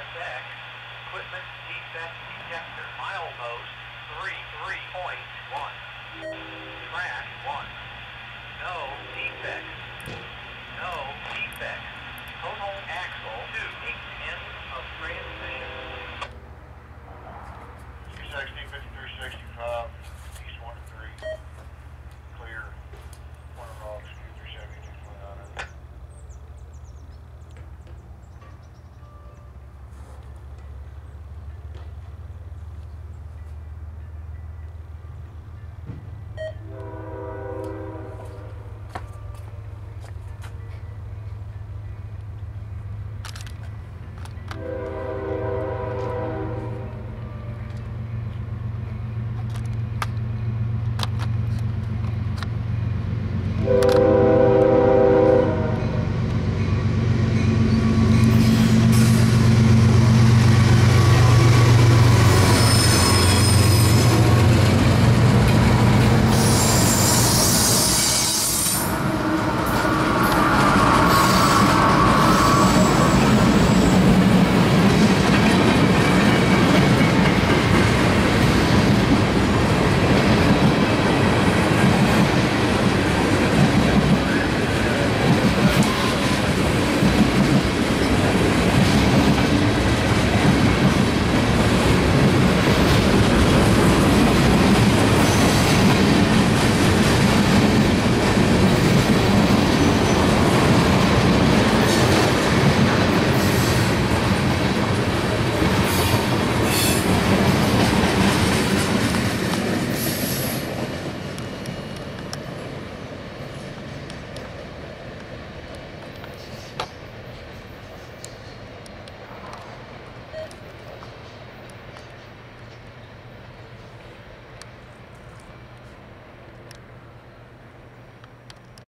ESX, equipment defect detector, milepost 33.1.